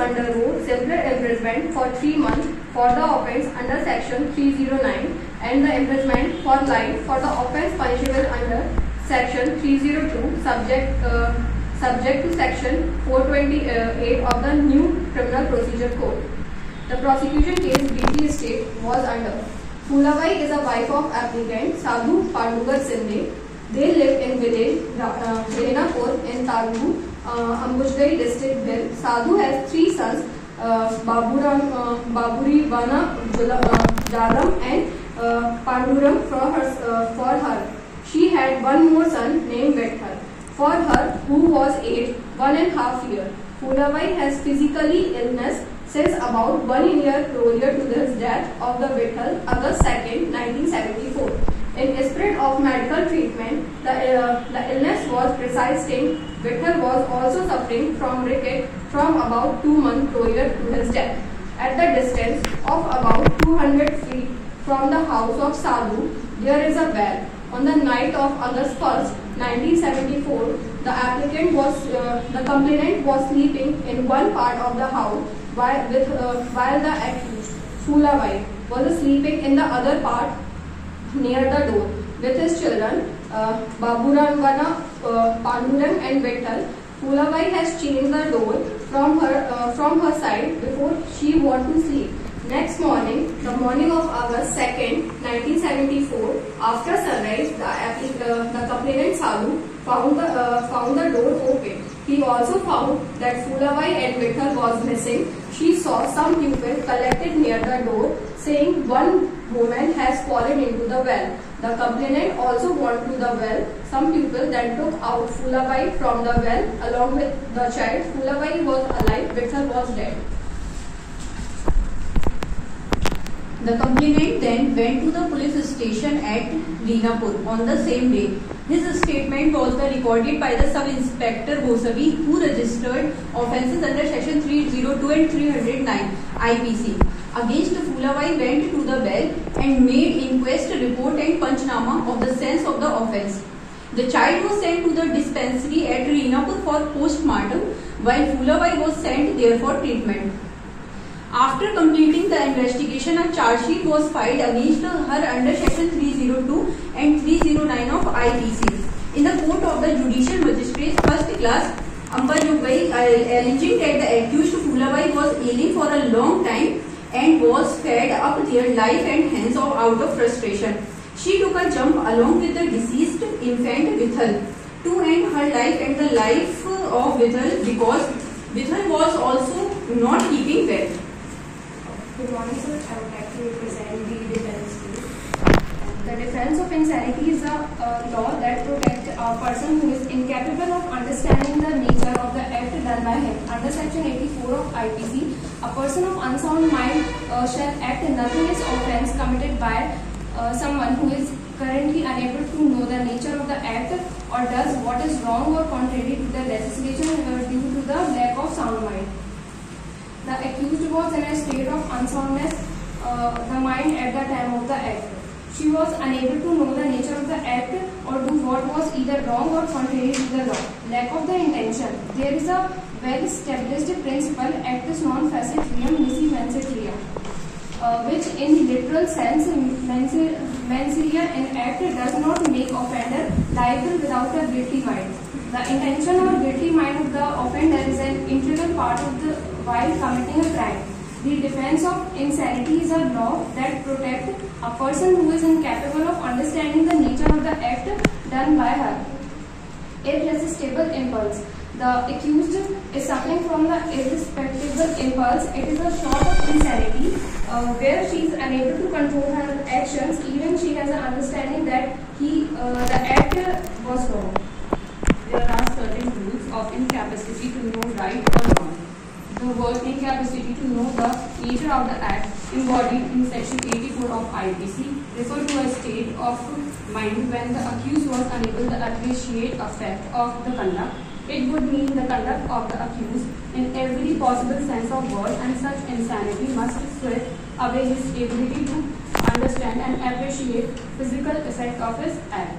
to undergo simpler imprisonment for 3 months for the offence under section 309 and the imprisonment for life for the offence punishable under section 302 subject uh, subject to section 428 of the new criminal procedure code. The prosecution case briefly state was under Phulabai is a wife of applicant Sadhu Pandugar Sinde. They live in village uh, in Talu, uh, Ambajogai district Beed. Sadhu has three sons, uh, Baburam, uh, Baburi Vana Jalam and uh, Panduram for her, for her. She had one more son named Vithal. For her, who was aged one and a half year, Phulabai has physically illness since about one year prior to the death of the Vithal, August 2, 1974. In spirit of medical treatment, the, uh, the illness was persisting. Vithal was also suffering from ricket from about two months earlier to his death. At the distance of about 200 feet from the house of Sadhu, there is a well. On the night of August 1st, 1974, the applicant was, uh, the complainant was sleeping in one part of the house while, with, uh, while the accused, Phulabai, was sleeping in the other part near the door with his children, uh, Baburanvana, uh, Panduram and Vittal. Phulabai has changed the door from her, uh, from her side before she went to sleep. Next morning, the morning of August 2nd, 1974, after sunrise, the, uh, the complainant Sadhu found the, uh, found the door open. He also found that Phulabai and Vittal was missing. She saw some people collected near the door saying one woman has fallen into the well. The complainant also went to the well. Some people then took out Phulabai from the well along with the child. Phulabai was alive, Vittal was dead. The complainant then went to the police station at Renapur on the same day. His statement was recorded by the sub-inspector Gosavi who registered offences under section 302 and 309 IPC. Against Phulabai went to the bell and made inquest report and panchnama of the sense of the offence. The child was sent to the dispensary at Renapur for post-mortem while Phulabai was sent there for treatment. After completing the investigation, a charge sheet was filed against her under section 302 and 309 of IPC. In the court of the judicial magistrate first class, Ambajogai uh, alleging that the accused Phulabai was ailing for a long time and was fed up their life and hands out of frustration. She took a jump along with the deceased infant Vithal to end her life and the life of Vithal because Vithal was also not keeping well. Good morning, sir. I would like to present the defense. The defense of insanity is a uh, law that protects a person who is incapable of understanding the nature of the act done by him. Under Section 84 of IPC, a person of unsound mind uh, shall act in nothing is offence committed by uh, someone who is currently unable to know the nature of the act or does what is wrong or contrary to the legislation due to the lack of sound mind. The accused was in a state of unsoundness, uh, the mind at the time of the act. She was unable to know the nature of the act or do what was either wrong or contrary to the law. Lack of the intention. There is a well-established principle, actus non facit reum nisi mens sit reum, uh, which in literal sense mens rea in act does not make offender liable without a guilty mind. The intention or guilty mind of the offender is an integral part of the while committing a crime. The defense of insanity is a law that protects a person who is incapable of understanding the nature of the act done by her. Irresistible impulse. The accused is suffering from the irresistible impulse. It is a sort of insanity uh, where she is unable to control her actions. Even she has an understanding that he, uh, the act was wrong. There are certain rules of incapacity to know right or wrong. The word incapacity to know the nature of the act embodied in section 84 of IPC refer to a state of mind when the accused was unable to appreciate effect of the conduct. It would mean the conduct of the accused in every possible sense of word and such insanity must sweep away his ability to understand and appreciate physical effect of his act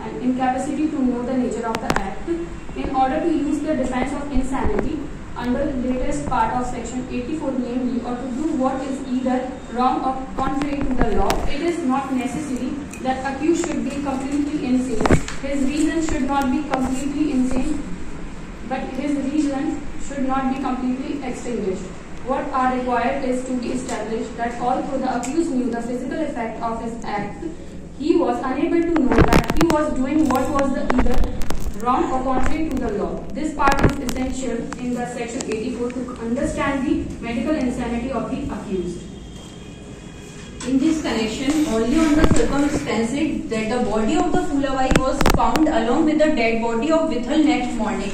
and incapacity to know the nature of the act. In order to use the defense of insanity under the latest part of section 84 namely or to do what is either wrong or contrary to the law it is not necessary that accused should be completely insane. His reason should not be completely insane but his reason should not be completely extinguished. What are required is to be established that although the accused knew the physical effect of his act he was unable to know that he was doing what was the either wrong or contrary to the law. This part is essential in the section 84 to understand the medical insanity of the accused. In this connection, only on the circumstances that the body of the Phulabai was found along with the dead body of Vithal next morning,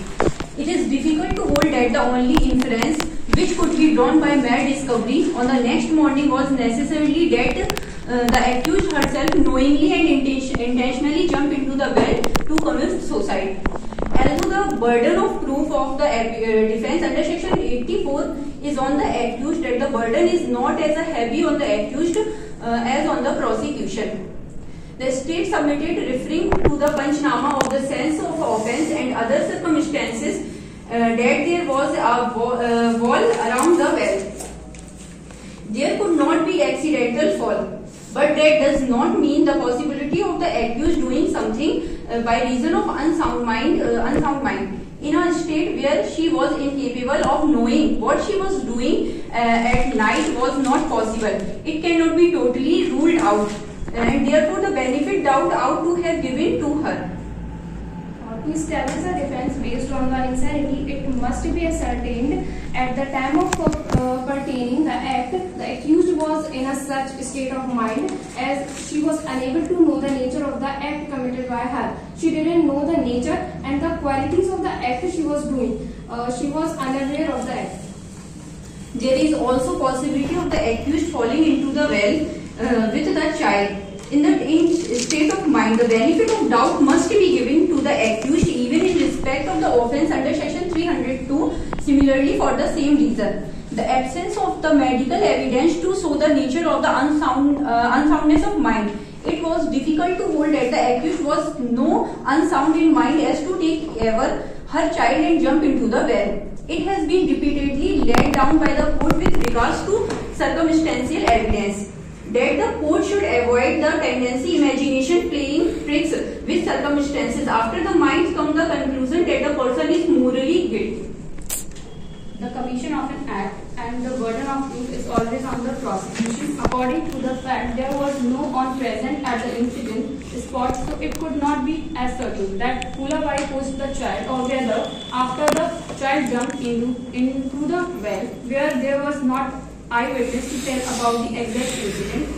it is difficult to hold that the only inference which could be drawn by mere discovery on the next morning was necessarily that uh, the accused herself knowingly and intention, intentionally jumped into the well to commit suicide. Although the burden of proof of the uh, defense under section 84 is on the accused, that the burden is not as heavy on the accused uh, as on the prosecution. The state submitted referring to the Panchnama of the sense of offence and other circumstances uh, that there was a uh, wall around the well. There could not be accidental fall. But that does not mean the possibility of the accused doing something uh, by reason of unsound mind, uh, unsound mind. In a state where she was incapable of knowing what she was doing uh, at night was not possible. It cannot be totally ruled out. And therefore the benefit doubt out to have given to her. To establish a defense based on the insanity, it must be ascertained at the time of uh, pertaining the the accused was in a such state of mind as she was unable to know the nature of the act committed by her. She didn't know the nature and the qualities of the act she was doing. Uh, she was unaware of the act. There is also possibility of the accused falling into the well uh, with the child in that state of mind, the benefit of doubt must be given to the accused even in respect of the offence under section 302. Similarly, for the same reason, the absence of the medical evidence to show the nature of the unsound uh, unsoundness of mind. It was difficult to hold that the accused was no unsound in mind as to take ever her child and jump into the well. It has been repeatedly laid down by the court with regards to circumstantial evidence that the court should avoid the tendency imagination playing tricks with circumstances after the mind to the conclusion that the person is morally guilty. The commission of an act and the burden of proof is always on the prosecution. According to the fact, there was no one present at the incident spot, so it could not be ascertained certain that Phulabai pushed the child or whether after the child jumped into, into the well where there was not eyewitness to tell about the exact incident.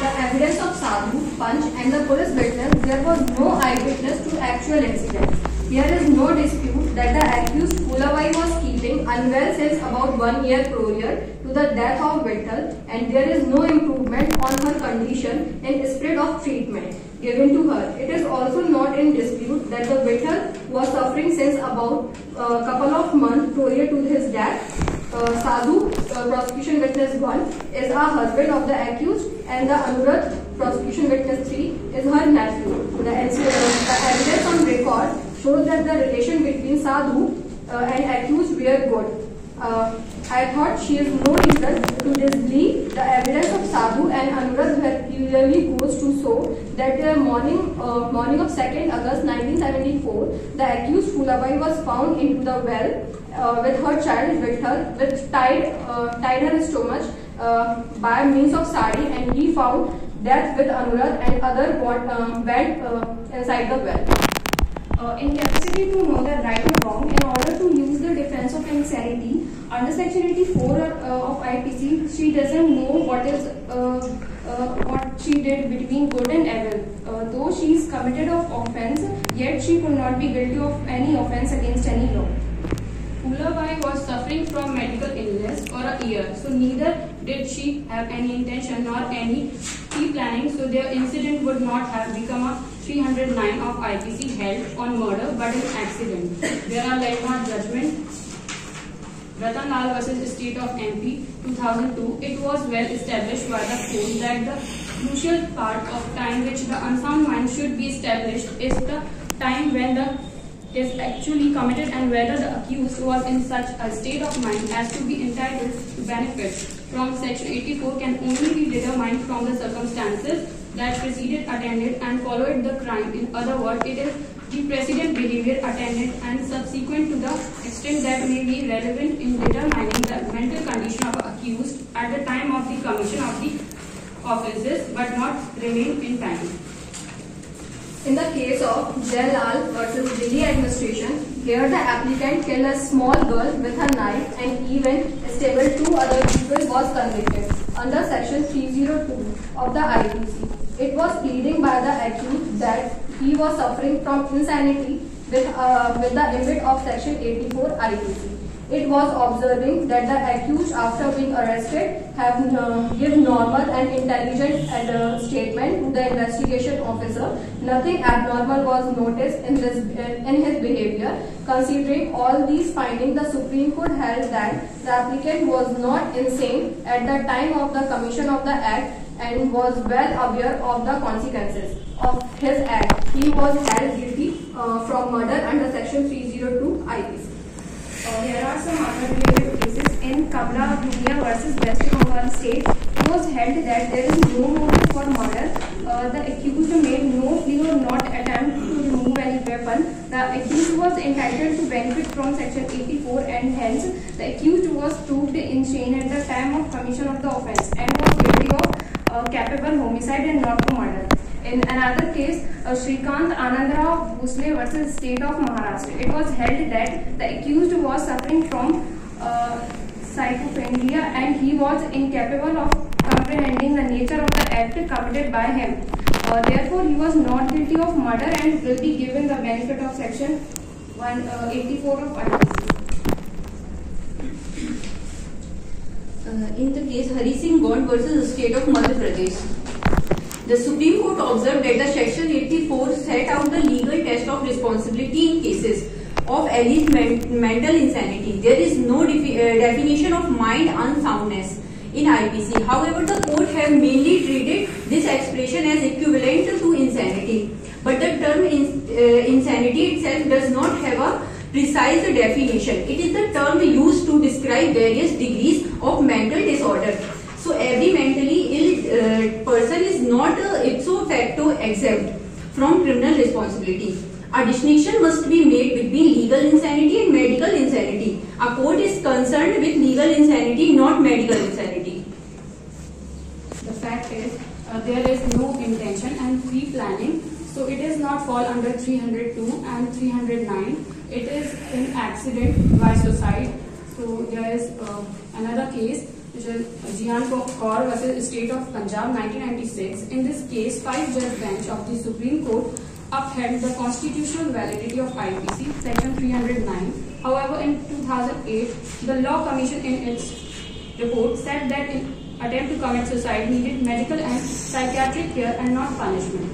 The evidence of Sadhu, Punch and the police witness, there was no eyewitness to actual incident. There is no dispute that the accused Phulabai was keeping unwell since about one year prior to the death of Vittal and there is no improvement on her condition in spirit of treatment given to her. It is also not in dispute that the Vittal was suffering since about a uh, couple of months prior to his death uh, Sadhu, uh, prosecution witness 1, is a husband of the accused and the Anuradh, prosecution witness 3, is her nephew. The, the evidence on record shows that the relation between Sadhu uh, and accused were good. Uh, I thought she has no reason to disbelieve the evidence of Sadhu and Anuradh clearly goes to show that the morning, uh, morning of 2nd August 1974, the accused Phulabai was found into the well uh, with her child with her with tied uh, tied her stomach uh, by means of sari and he found death with Anuradh and other what, um, went uh, inside the well. Uh, incapacity to know the right or wrong in order to use the defense of insanity under section 84 uh, of IPC she doesn't know what is what she did between good and evil. Though she is committed of offense yet she could not be guilty of any offense against any law. Phulabai was suffering from medical illness for a year, so neither did she have any intention nor any pre-planning, so their incident would not have become a 309 of IPC held on murder but in accident. There are landmark judgment. Ratan Lal versus State of MP 2002. It was well established by the court that the crucial part of time which the unsound mind should be established is the time when the is actually committed and whether the accused was in such a state of mind as to be entitled to benefit from section 84 can only be determined from the circumstances that preceded, attended and followed the crime. In other words, it is the precedent behavior attended and subsequent to the extent that may be relevant in determining the mental condition of accused at the time of the commission of the offences but not remain in time. In the case of Jailal versus Delhi administration, here the applicant killed a small girl with a knife and even stabbed two other people was convicted under section 302 of the IPC. It was pleading by the accused that he was suffering from insanity with, uh, with the ambit of section 84 IPC. It was observing that the accused, after being arrested, have uh, give normal and intelligent uh, statement to the investigation officer. Nothing abnormal was noticed in this in his behavior. Considering all these findings, the Supreme Court held that the applicant was not insane at the time of the commission of the act and was well aware of the consequences of his act. He was held guilty uh, from murder under section 302 IPC. There are some other related cases in Kamla Bhutia versus West Bengal state. It was held that there is no motive for murder. Uh, the accused made no plea or not attempt to remove any weapon. The accused was entitled to benefit from section 84 and hence the accused was proved insane at the time of commission of the offence and was guilty of uh, culpable homicide and not murder. In another case, uh, Shrikant Anandrao Bhosle versus State of Maharashtra, it was held that the accused was suffering from uh, and he was incapable of comprehending the nature of the act committed by him. Uh, therefore, he was not guilty of murder and will be given the benefit of section 184 of IPC. Uh, in the case Hari Singh versus the state of Madhya Pradesh. The Supreme Court observed that the Section 84 set out the legal test of responsibility in cases of alleged men mental insanity. There is no defi uh, definition of mind unsoundness in IPC. However, the court have mainly treated this expression as equivalent to insanity. But the term in, uh, insanity itself does not have a precise definition. It is the term used to describe various degrees of mental disorder. So every mentally uh, person is not uh, ipso facto exempt from criminal responsibility. A distinction must be made between legal insanity and medical insanity. A court is concerned with legal insanity, not medical insanity. The fact is, uh, there is no intention and pre-planning, so it does not fall under 302 and 309. It is an accident by suicide. So there is uh, another case which is Gian Kaur versus State of Punjab 1996. In this case, five judge bench of the Supreme Court upheld the constitutional validity of IPC section 309. However, in 2008, the Law Commission in its report said that in attempt to commit suicide needed medical and psychiatric care and not punishment.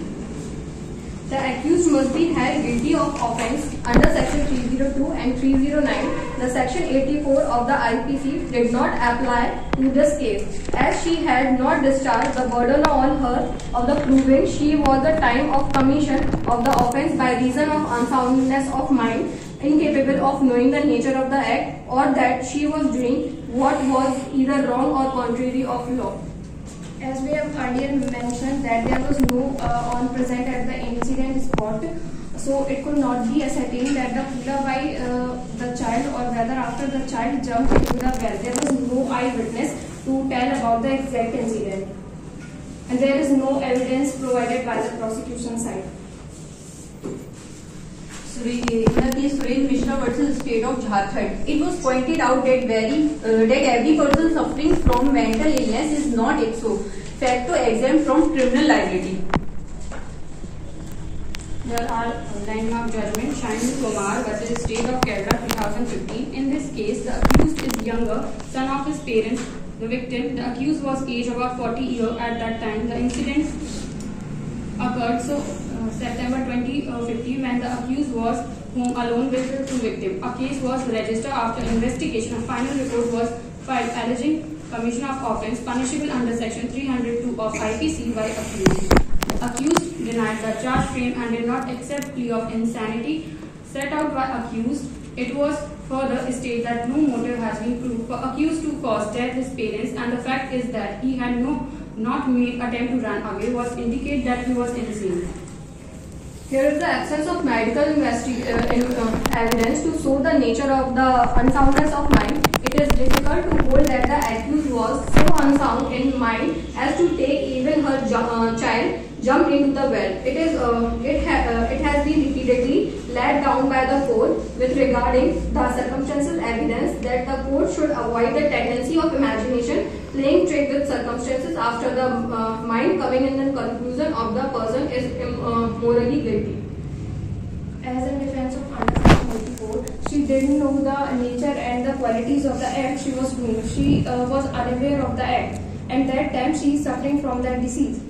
The accused must be held guilty of offence under section 302 and 309. The section 84 of the IPC did not apply to this case as she had not discharged the burden on her of the proving she was the time of commission of the offence by reason of unsoundness of mind incapable of knowing the nature of the act or that she was doing what was either wrong or contrary of law. As we have earlier mentioned that there was no uh, on present at the incident spot, so it could not be ascertained that the puller by uh, the child or whether after the child jumped into the well. There was no eyewitness to tell about the exact incident. And there is no evidence provided by the prosecution side. In the case Surendra Mishra versus State of Jharkhand, it was pointed out that very uh, that every person suffering from mental illness is not exempt from criminal liability. There are landmark judgment Shiny Kumar versus State of Kerala 2015. In this case, the accused is younger, son of his parents. The victim, the accused was age about 40 years at that time. The incident occurred. So, uh, September 2015 when the accused was home alone with the two victims. A case was registered after investigation. A final report was filed alleging commission of offence punishable under section 302 of IPC by accused. Accused denied the charge frame and did not accept plea of insanity set out by accused. It was further stated that no motive has been proved for accused to cause death his parents and the fact is that he had no not made attempt to run away was indicate that he was insane. Here is the absence of medical uh, uh, evidence to show the nature of the unsoundness of mind. It is difficult to hold that the accused was so unsound in mind as to take even her uh, child jumped into the well. It is uh, it, ha- uh, it has been repeatedly laid down by the court with regarding the circumstantial evidence that the court should avoid the tendency of imagination playing trick with circumstances after the uh, mind coming in the conclusion of the person is um, uh, morally guilty. As in defense of 84, she didn't know the nature and the qualities of the act she was doing. She uh, was unaware of the act, and that time she is suffering from that disease.